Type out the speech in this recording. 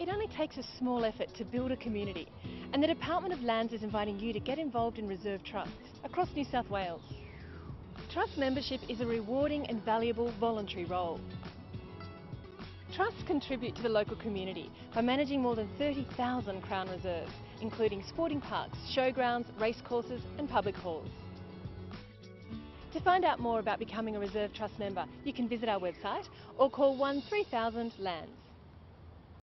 It only takes a small effort to build a community, and the Department of Lands is inviting you to get involved in reserve trusts across New South Wales. Trust membership is a rewarding and valuable voluntary role. Trusts contribute to the local community by managing more than 30,000 Crown reserves, including sporting parks, showgrounds, racecourses and public halls. To find out more about becoming a Reserve Trust member, you can visit our website or call 1 3000 LANDS.